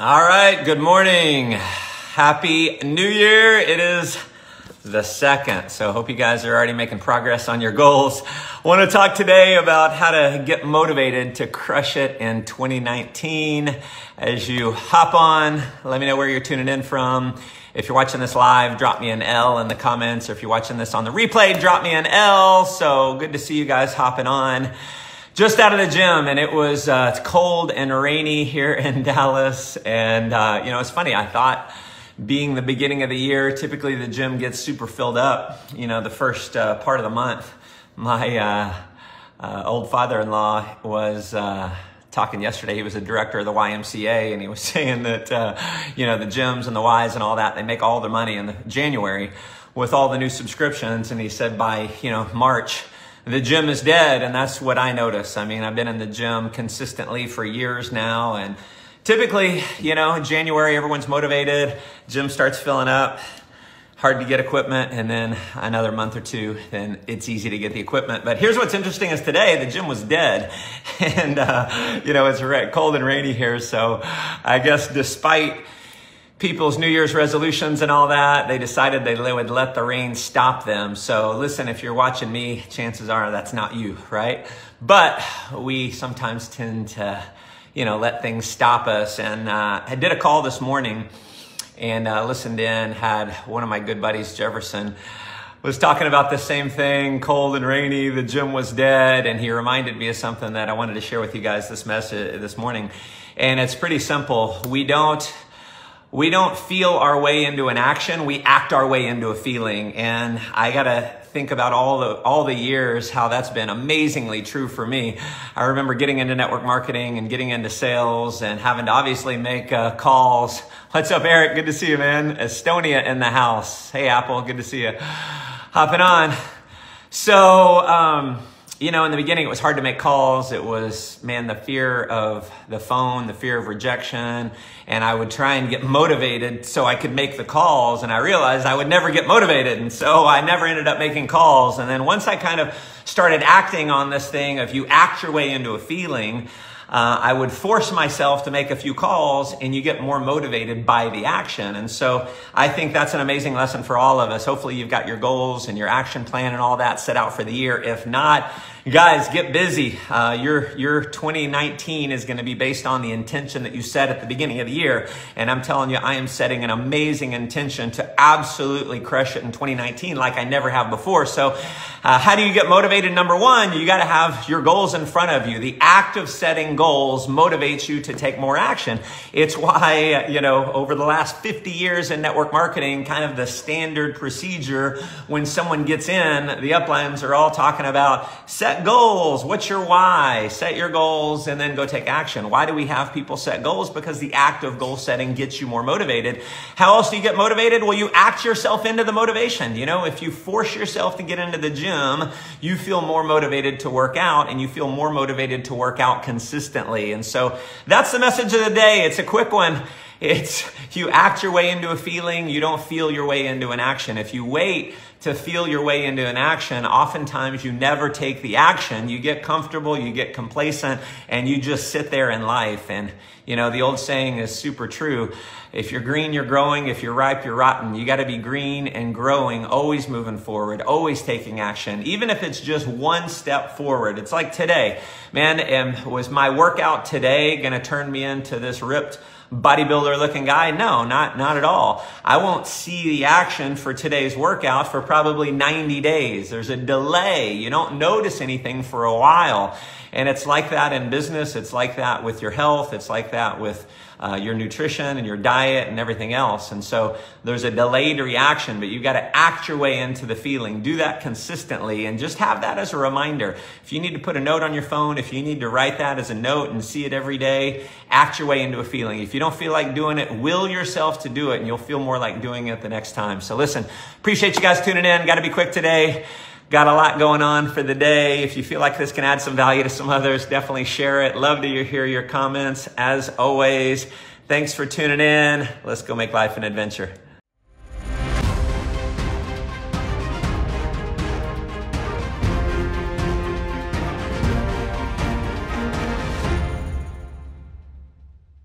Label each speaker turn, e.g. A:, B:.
A: All right, good morning. Happy New Year. It is the second. So hope you guys are already making progress on your goals. I want to talk today about how to get motivated to crush it in 2019. As you hop on, let me know where you're tuning in from. If you're watching this live, drop me an L in the comments. Or if you're watching this on the replay, drop me an L. So good to see you guys hopping on just out of the gym and it was uh, it's cold and rainy here in Dallas. And, uh, you know, it's funny. I thought being the beginning of the year, typically the gym gets super filled up, you know, the first uh, part of the month. My uh, uh, old father-in-law was uh, talking yesterday. He was a director of the YMCA and he was saying that, you know, the gyms and the Ys and all that, they make all their money in the January with all the new subscriptions. And he said by, you know, March, the gym is dead. And that's what I notice. I mean, I've been in the gym consistently for years now. And typically, you know, in January, everyone's motivated. Gym starts filling up. Hard to get equipment. And then another month or two, then it's easy to get the equipment. But here's what's interesting is today, the gym was dead. And, uh, you know, it's cold and rainy here. So I guess despite people's New Year's resolutions and all that. They decided they would let the rain stop them. So listen, if you're watching me, chances are that's not you, right? But we sometimes tend to, you know, let things stop us. And uh, I did a call this morning and uh, listened in, had one of my good buddies, Jefferson, was talking about the same thing, cold and rainy, the gym was dead, and he reminded me of something that I wanted to share with you guys this message this morning. And it's pretty simple. We don't we don't feel our way into an action, we act our way into a feeling. And I gotta think about all the all the years how that's been amazingly true for me. I remember getting into network marketing and getting into sales and having to obviously make uh, calls. What's up, Eric? Good to see you, man. Estonia in the house. Hey, Apple. Good to see you. Hopping on. So. Um, you know, in the beginning, it was hard to make calls. It was, man, the fear of the phone, the fear of rejection. And I would try and get motivated so I could make the calls. And I realized I would never get motivated. And so I never ended up making calls. And then once I kind of started acting on this thing of you act your way into a feeling, uh, I would force myself to make a few calls and you get more motivated by the action. And so I think that's an amazing lesson for all of us. Hopefully you've got your goals and your action plan and all that set out for the year. If not, guys, get busy. Uh, your, your 2019 is going to be based on the intention that you set at the beginning of the year. And I'm telling you, I am setting an amazing intention to absolutely crush it in 2019 like I never have before. So uh, how do you get motivated? Number one, you got to have your goals in front of you. The act of setting goals motivates you to take more action. It's why, you know, over the last 50 years in network marketing, kind of the standard procedure when someone gets in, the uplines are all talking about set goals. What's your why? Set your goals and then go take action. Why do we have people set goals? Because the act of goal setting gets you more motivated. How else do you get motivated? Well, you act yourself into the motivation. You know, if you force yourself to get into the gym, you feel more motivated to work out and you feel more motivated to work out consistently. And so that's the message of the day. It's a quick one. It's you act your way into a feeling, you don't feel your way into an action. If you wait to feel your way into an action, oftentimes you never take the action. You get comfortable, you get complacent, and you just sit there in life. And, you know, the old saying is super true. If you're green, you're growing. If you're ripe, you're rotten. You got to be green and growing, always moving forward, always taking action, even if it's just one step forward. It's like today, man, am, was my workout today going to turn me into this ripped bodybuilder looking guy? No, not, not at all. I won't see the action for today's workout for probably 90 days. There's a delay. You don't notice anything for a while. And it's like that in business. It's like that with your health. It's like that with uh, your nutrition and your diet and everything else. And so there's a delayed reaction, but you've got to act your way into the feeling. Do that consistently and just have that as a reminder. If you need to put a note on your phone, if you need to write that as a note and see it every day, act your way into a feeling. If you don't feel like doing it, will yourself to do it and you'll feel more like doing it the next time. So listen, appreciate you guys tuning in. Got to be quick today. Got a lot going on for the day. If you feel like this can add some value to some others, definitely share it. Love to hear your comments. As always, thanks for tuning in. Let's go make life an adventure.